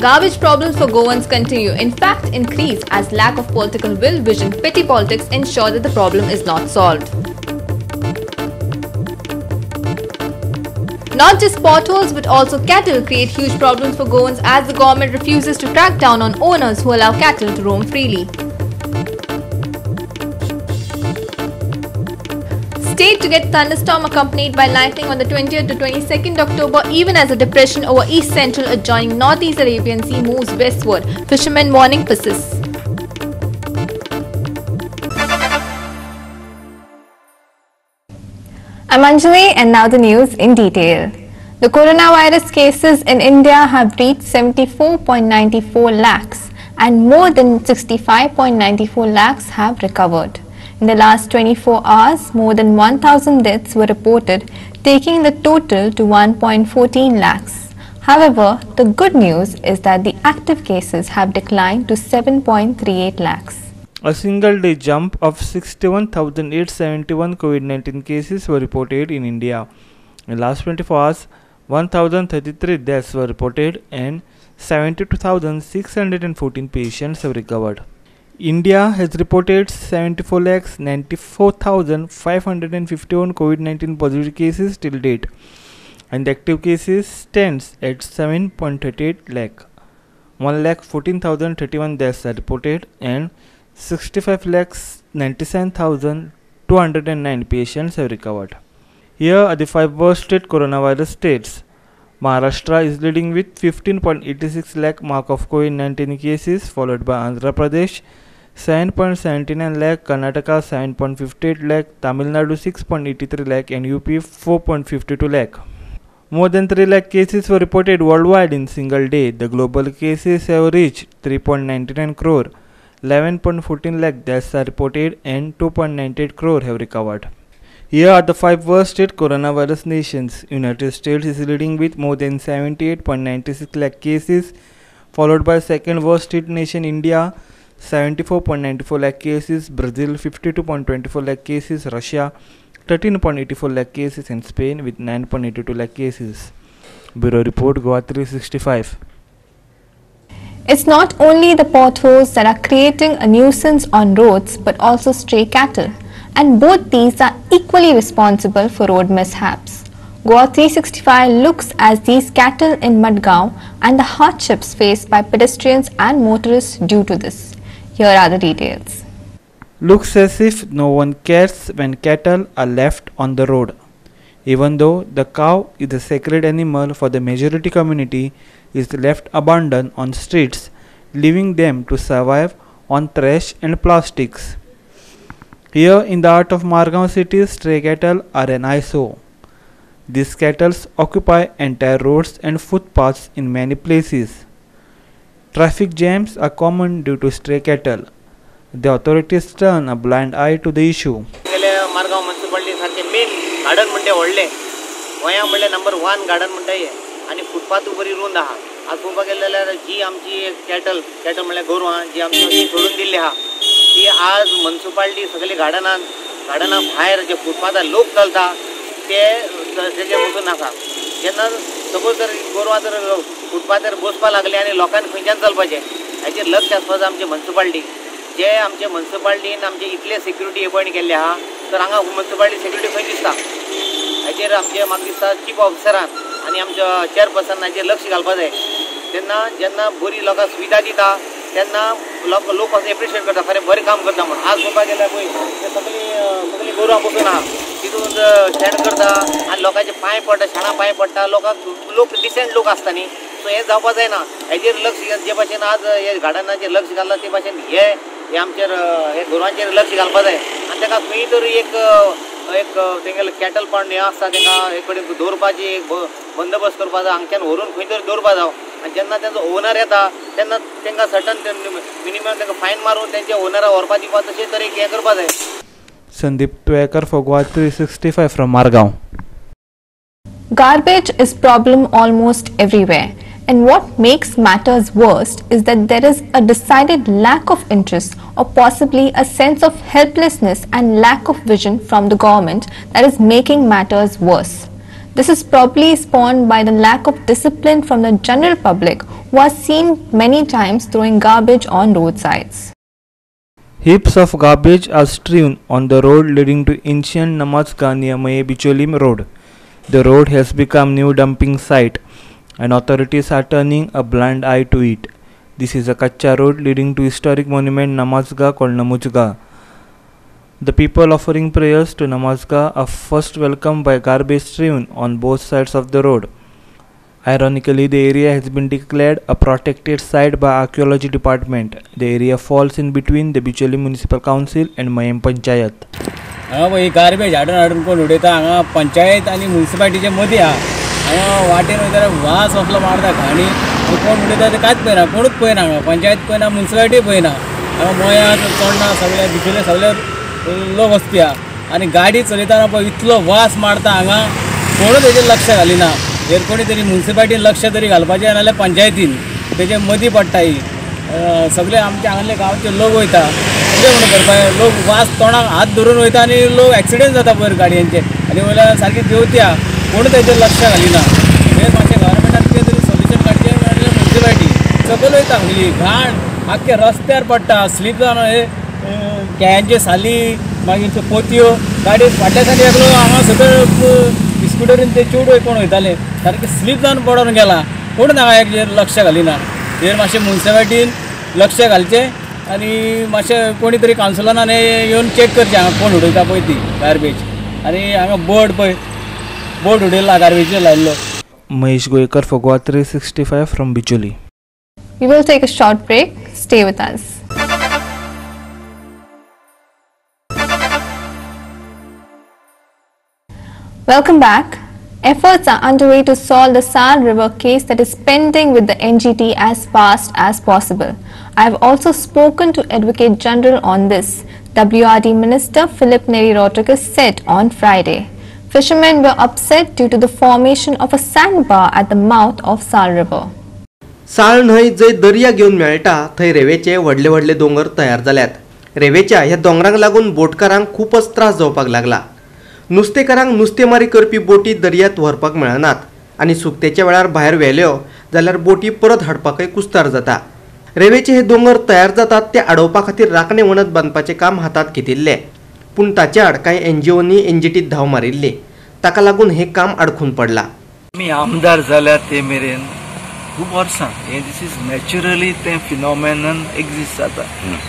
Garbage problems for Goans continue, in fact, increase as lack of political will, vision, petty politics ensure that the problem is not solved. Not just potholes but also cattle create huge problems for Goans as the government refuses to crack down on owners who allow cattle to roam freely. Get thunderstorm accompanied by lightning on the 20th to 22nd October even as a depression over east central adjoining northeast Arabian Sea moves westward. Fishermen warning persists. I'm Anjali and now the news in detail. The coronavirus cases in India have reached 74.94 lakhs and more than 65.94 lakhs have recovered. In the last 24 hours, more than 1,000 deaths were reported, taking the total to 1.14 lakhs. However, the good news is that the active cases have declined to 7.38 lakhs. A single day jump of 61,871 COVID 19 cases were reported in India. In the last 24 hours, 1,033 deaths were reported and 72,614 patients have recovered. India has reported 74 lakhs 94,551 COVID-19 positive cases till date and the active cases stands at 7.38 lakh. 1 lakh 14,031 deaths are reported and 65 lakhs 97,209 patients have recovered. Here are the five worst state coronavirus states. Maharashtra is leading with 15.86 lakh mark of COVID-19 cases followed by Andhra Pradesh 7.79 lakh, Karnataka 7.58 lakh, Tamil Nadu 6.83 lakh and UP 4.52 lakh. More than 3 lakh cases were reported worldwide in single day. The global cases have reached 3.99 crore. 11.14 lakh deaths are reported and 2.98 crore have recovered. Here are the five worst state coronavirus nations. United States is leading with more than 78.96 lakh cases, followed by second worst state nation India 74.94 lakh cases, Brazil 52.24 lakh cases, Russia 13.84 lakh cases, and Spain with 9.82 lakh cases. Bureau Report Goa 365. It's not only the potholes that are creating a nuisance on roads but also stray cattle, and both these are equally responsible for road mishaps. Goa 365 looks at these cattle in Madgaon and the hardships faced by pedestrians and motorists due to this. Here are the details. Looks as if no one cares when cattle are left on the road. Even though the cow is a sacred animal for the majority community, is left abandoned on streets, leaving them to survive on trash and plastics. Here in the heart of Margao city, stray cattle are an eyesore. These cattle occupy entire roads and footpaths in many places. Traffic jams are common due to stray cattle. The authorities turn a blind eye to the issue. गेले Margao municipality सारखे main garden म्हणते व्हडले गोंया म्हणले number one garden म्हणटा हे आनी footpath बरी रूंद आहा आज पळोवपाक गेले जाल्यार जी आमची कॅटल कॅटल म्हणल्यार गोरवां जी आमची सोडून दिल्ली आहा ती आज म्युन्सिपाल्टी सगळी गार्डनान गार्डना भायर जे फुटपाथार लोक चलता ते तेजे वचून आसा जेन्ना सपोज जर गोरवां जर फुटपाथार बसपा लागले आनी लोकांनी खंयच्यान चलपाचें हाचेर लक्ष आसपास आमचे म्युन्सिपाल्टी जे आमचे म्युन्सिपाल्टीन आमचे इतले सिक्युरिटी अपॉयंट केल्ले आहा तर हांगा म्युन्सिपाल्टी सिक्युरिटी खंय दिसता. हाचेर आमचे म्हाका दिसता चीफ ऑफिसरान आनी आमच्या चेअरपर्सनाचेर लक्ष घालपा जाय तेन्ना जेन्ना बरी लोकांक सुविधा दिता तेन्ना लोक लोक असं एप्रिशिएट करता खरें बरें काम करता म्हणून. आज पळोवपाक गेल्यार पळय ते सगळी सगळी गोरवां बसून आहा तितून शेण करता. आनी लोकांचे पांय पडटा शेणा पांय पडटा लोकांक लोक डिसेंट लोक आसता न्ही सो हें जावपा जायना हेजेर लक्ष जे भाशेन आज हे गार्डनाचेर लक्ष घालता ते भाशेन हे हे आमचेर हे गोरवांचेर लक्ष घालपा जाय आनी ताका खंय तरी एक एक तेंगेले कॅटल पांड हें आसता तांकां एक कडेन दवरपाची एक बंदोबस्त करपा जाय हांगच्यान व्हरून खंय तरी दवरपा जाय आनी जेन्ना तेंचो ओनर येता तेन्ना तांकां सटन मिनिमम तांकां फायन मारून तेंच्या ओनराक व्हरपा दिवपा तशें तरेक हें करपा जाय Sandeep Twekar for Goa 365 from Margao. Garbage is problem almost everywhere. And what makes matters worse is that there is a decided lack of interest or possibly a sense of helplessness and lack of vision from the government that is making matters worse. This is probably spawned by the lack of discipline from the general public who are seen many times throwing garbage on roadsides. Heaps of garbage are strewn on the road leading to ancient Namazga near Maye Bicholim Road. The road has become new dumping site and authorities are turning a blind eye to it. This is a Kacha road leading to historic monument Namazga called Namujga. The people offering prayers to Namazga are first welcomed by garbage strewn on both sides of the road. Ironically, the area has been declared a protected site by archaeology department. The area falls in between the Bicholi Municipal Council and Mayam Panchayat. हांगा पळय garbage हाडून हाडून कोण उडयता हांगा पंचायत आनी म्युन्सिपाल्टीचे मदीं आहा हांगा हो, वाटेन वयताना वास असलो मारता घाणी आनी कोण उडयता ते कांयच पळयना कोणूच पळयना हांगा पंचायत पळयना मुन्सिपाल्टी पळयना हांगा मोयात चोडणा सगळे भितरले सगळे लोक वसत्या. आनी गाडी चलयताना पळय इतलो वास मारता हांगा कोणूच हेजेर लक्ष घालिना. हेर कोणी तरी मुन्सिपाल्टीन लक्ष तरी घालपाचें नाजाल्यार पंचायतीन. तेजे मदीं पडटा ही सगळे आमचे हांगले गांवचे लोक वयता. कितें म्हणून करपाक लोक वास तोंडाक हात धरून वयता आनी लोक एक्सिडेंट जाता पयर गाडयांचे. आनी वयल्यान सारकी देंवत्या. कोण तेजेर लक्ष घालिना हे मातशें गव्हर्मेंटान कितें तरी सोल्युशन काडचें म्हणल्यार म्युन्सिपाल्टी सकयल वयता ही घाण. आख्खे रस्त्यार पडटा स्लीप जावन हे. केळ्यांचे साली मागीर त्यो पोतयो. गाडी फाटल्या सायडीक एकलो हांगा सकयल स्कुटरीन ते चेडूय कोण वयताले सारके स्लीप जावन पडोन गेला. कोण हांगा हेजेर लक्ष घालिना हेर मातशें म्युन्सिपाल्टीन लक्ष घालचें. आनी मातशें कोणी तरी कावन्सिलरान हे येवन चॅक करचें. हांगा कोण उडयता पळय ती गार्बेज आनी हांगा बोर्ड पळय board उडयला गार्बेजीचेर लायल्लो Mahesh Goekar for Goa 365 from Bicholi. We will take a short break. Stay with us. Welcome back. Efforts are underway to solve the Sal River case that is pending with the NGT as fast as possible. I have also spoken to Advocate General on this. WRD Minister Philip Neri Rodriguez said on Friday. Fishermen were upset due to the formation of a sandbar at the mouth of Sal River. साळ न्हंय जंय दर्या घेवन मेळटा थंय रेवेचे व्हडले व्हडले दोंगर तयार जाल्यात रेवेच्या ह्या दोंगरांक लागून बोटकारांक खूपच त्रास जावपाक लागला. नुस्तेकारांक नुस्तेमारी करपी बोटी दर्यांत व्हरपाक मेळनात आनी सुकतेच्या वेळार भायर व्हेल्यो जाल्यार बोटी परत हाडपाकय कुस्तार जाता. रेवेचे हे दोंगर तयार जातात ते आडोवपा खातीर राखणे वणत बांदपाचें काम हातांत घेतिल्लें. पूण ताचे आड कांय एनजीओनी एनजीटीत धांव मारिल्ली. ताका लागून हे काम आडखून पडलां. आमी आमदार जाल्यार ते मेरेन. खूब वर्सां. हे दिस इज नॅचरली तें फिनॉमेनन एग्जिस्ट जाता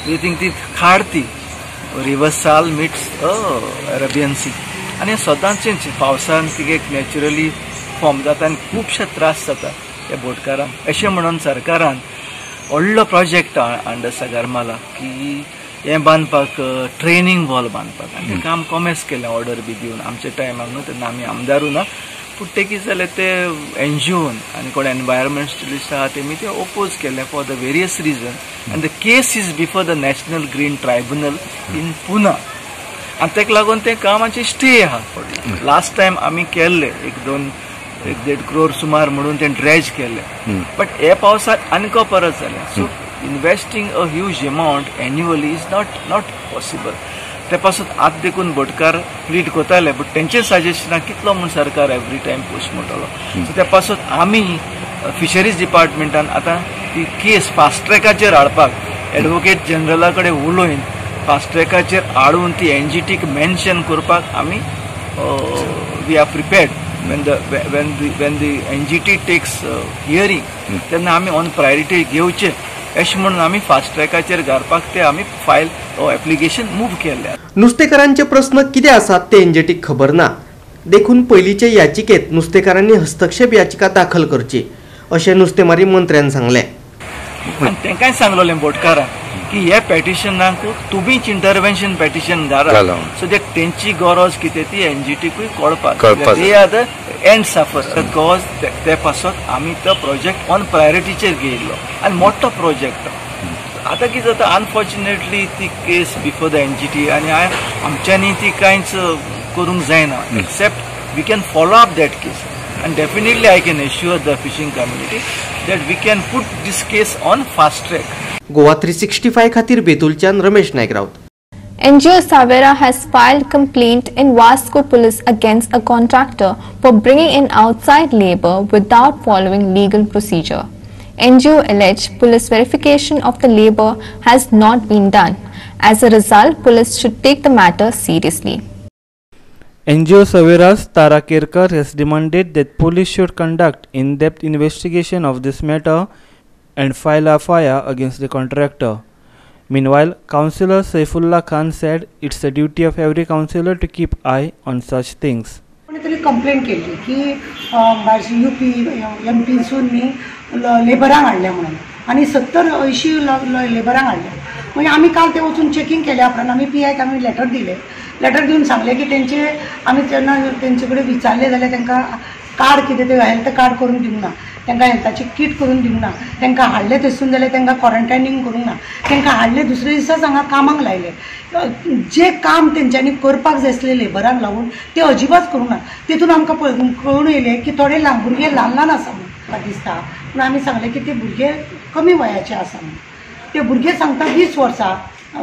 यू थिंक ती खाड ती रिवर्साल मिट्स अरेबियन सी आनी सदांचेंच पावसान तिगे नॅचरली फॉर्म जाता आनी खुबशे त्रास जाता त्या बोटकारांक अशें म्हणून सरकारान व्हडलो प्रोजेक्ट अंडर सगारमाला की हें बांदपाक ट्रेनींग वॉल बांदपाक आनी तें काम कॉमेस केलें ऑर्डर बी दिवन. आमच्या टायमाक न्हू तेन्ना आमी आमदारू ना पूण ते कितें जालें ते एनजीओन आनी कोण एनवायरमेंटलिस्ट आहा तेमी ते ओपोज केले फॉर द वेरियस रिजन आनी the case is before the National Green Tribunal in Pune आनी तेका लागून ते कामाचे स्टे आहा लास्ट टायम आमी केल्ले एक दोन एक देड क्रोर सुमार म्हणून ते ड्रेज केले. बट हे पावसात आनीको परत जाले so investing a huge amount annually is not not possible ते पासून आत देखून बोटकार प्लीट कोताले बट तेंचे सजेशनाक कितलो म्हूण सरकार एवरी टायम पोस्ट मोटलो सो त्या पासून आमी फिशरीज डिपार्टमेंटान आतां ती केस फास्ट ट्रॅकाचेर हाडपाक एडवोकेट जनरला कडेन उलोवन फास्ट ट्रॅकाचेर हाडून ती एनजीटीक मेन्शन करपाक आमी we are prepared when the when the when the NGT takes uh, hearing तेन्ना आमी ऑन प्रायोरिटी घेवचे अशें म्हणून आमी फास्ट ट्रॅकाचेर घालपाक ते आमी फायल एप्लिकेशन मूव केल्ले नुस्तेकारांचे प्रश्न कितें आसात ते एनजेटीक खबर ना. देखून पयलींचे याचिकेत नुस्तेकारांनी हस्तक्षेप याचिका दाखल करची अशें नुस्तेमारी मंत्र्यान सांगलें. तेंकाय सांगलोलें बोटकारांक की हे पेटिशनाक तुमीच इंटरव्हेन्शन पेटिशन घाला. सो दॅट तेंची गरज कितें ती एनजीटीकूय कळपाक they are the end suffer because ते पासून आमी तो प्रोजेक्ट ऑन प्रायोरिटीचेर घेयल्लो आनी मोठो प्रोजेक्ट आतां कितें जाता अनफॉर्च्युनेटली ती केस बिफोर द एनजीटी आनी हांवें आमच्यांनी ती कांयच करूंक जायना except we can follow up that case and definitely I can assure the fishing community that we can put this case on fast track. Goa three sixty five खातीर बेतूलच्यान रमेश नायक Rawat NGO Savera has filed complaint in Vasco police against a contractor for bringing in outside labor without following legal procedure. NGO alleged police verification of the labor has not been done. As a result, police should take the matter seriously. NGO Savera's Tara Kerkar has demanded that police should conduct in-depth investigation of this matter and file a fia against the contractor. Meanwhile, Councillor Saifullah Khan said it's the duty of every councillor to keep eye on such things. कोणीतरी complaint केली की भायर you पी एम पीसून न्ही लेबरांक हाडल्या म्हणून आणि सत्तर अंयशीं लेबरांक हाडल्या म्हणजे आम्ही काल ते वचून चेकिंग केल्या उपरांत आम्ही पी आयक आम्ही लेटर दिले लेटर दिवन सांगले की तेंचे आम्ही जेन्ना तेंचे कडेन विचारले जाल्यार तांकां कार्ड कितें ते हेल्थ कार्ड करून दिवंक ना. तांकां हेल्थाची किट करून दिवंक ना. तांकां हाडले थंयसून जाल्यार तांकां क्वॉरंटायनींग करूंक ना. तांकां हाडले दुसरे दिसाच हांगा कामाक लायले जे काम तेंच्यांनी करपाक जाय आसलें लेबरांक लागून ते अजिबात करूंक ना. तितून आमकां पळय- कळून येयलें की थोडे ल्हान भुरगे ल्हान ल्हान आसा म्हणून म्हाका दिसता. पूण आमी सांगलें की ते भुरगे कमी वयाचे आसा म्हणून ते भुरगे सांगता वीस वर्सां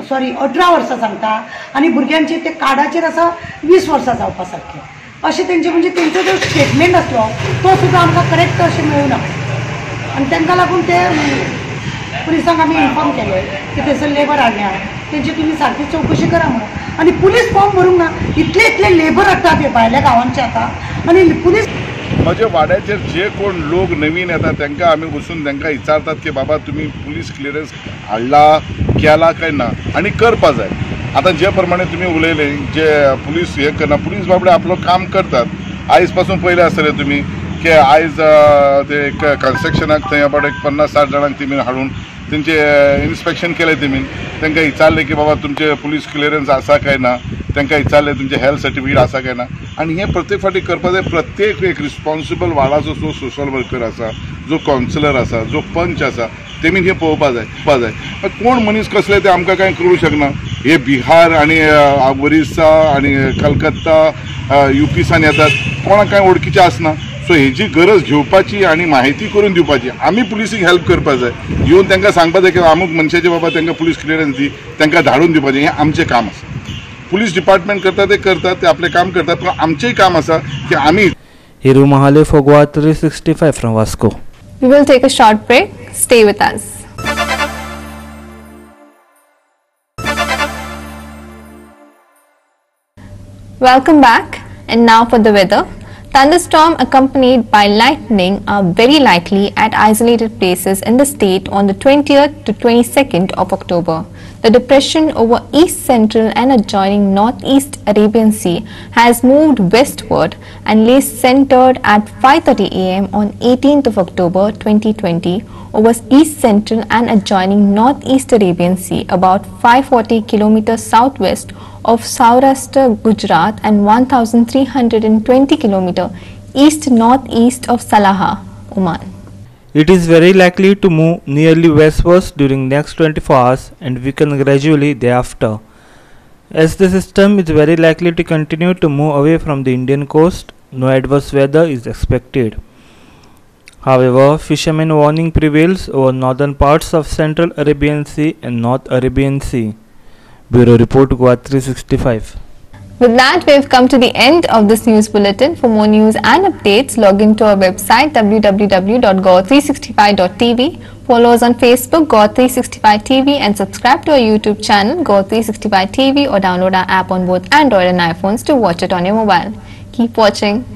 सॉरी अठरा वर्सां सांगता. आनी भुरग्यांचे ते कार्डाचेर आसा वीस वर्सां जावपा सारकें अशें तेंचे म्हणजे तेंचो जो स्टेटमेंट आसलो तो सुद्दां आमकां करेक्ट अशें मेळूना आनी तांकां लागून ते पुलिसांक आमी इन्फॉर्म केले की थंयसर लेबर हाडल्या तेंची तुमी सारकी चवकशी करा म्हणून. आनी पुलीस फॉर्म भरूंक ना इतले इतले लेबर हाडटात हे भायल्या गांवांचे आतां. आनी पुलीस म्हज्या वाड्याचेर जे कोण लोक नवीन येतात त्यांना आमी वचून त्यांना विचारतात की बाबा तुमी पुलीस क्लियरन्स हाडला केला काय ना? आनी करपा जाय आतां जे प्रमाणे तुमी उलयले जे पुलीस हे करना पुलीस बाबडे आपलो काम करतात. आयजपासून पयले आसतले तुमी की आयज अ, ते कन्स्ट्रक्शनाक थंय about एक पन्नास साठ जाणांक तेमी हाडून तेंचे इन्स्पेक्शन केलें तेमी तांकां विचारलें की बाबा तुमचे पुलीस क्लियरन्स आसा काय ना? तांकां विचारलें तुमचें हेल्थ सर्टिफिकेट आसा काय ना? आनी हें प्रत्येक फावटी करपा जाय प्रत्येक एक रिस्पॉन्सिबल वाडाचो जो सोशल वर्कर आसा जो कावन्सिलर आसा जो पंच आसा तेमी हें पळोवपा जाय पळोवपा जाय. कोण मनीस कसले ते आमकां कांय करूंक शकना. हे बिहार आनी ओरिसा आनी कलकत्ता यू पीसान येतात. कोणाक कांय वळखीचें आसना. सो हेची गरज घेवपाची आनी म्हायती करून दिवपाची. आमी पुलिसीक हेल्प करपा जाय. येवन तांकां सांगपा जाय की अमूक मनशाचे बाबा तांकां पुलीस क्लियरन्स दी तांकां धाडून दिवपाचें. हें आमचें काम आसा. पुलीस डिपार्टमेंट करता ते करतात ते आपलें काम करतात पूण आमचेंय काम आसा की आमी Hiru Mahale for Goa 365 from Vasco. We will take a short break. Stay with us. Welcome back. And now for the weather. Thunderstorm accompanied by lightning are very likely at isolated places in the state on the 20th to 22nd of October. The depression over east central and adjoining northeast Arabian Sea has moved westward and lays centered at 5:30 am on 18th of October 2020 over east central and adjoining northeast Arabian Sea about 540 km southwest of Saurashtra, Gujarat and 1320 km east northeast of Salaha, Oman. It is very likely to move nearly westwards during next 24 hours and weaken gradually thereafter. As the system is very likely to continue to move away from the Indian coast, no adverse weather is expected. However, fishermen warning prevails over northern parts of Central Arabian Sea and North Arabian Sea. Bureau Report Goa 365. With that, we have come to the end of this news bulletin. For more news and updates, log into our website www.go365.tv. Follow us on Facebook, Go365TV, and subscribe to our YouTube channel, Go365TV, or download our app on both Android and iPhones to watch it on your mobile. Keep watching.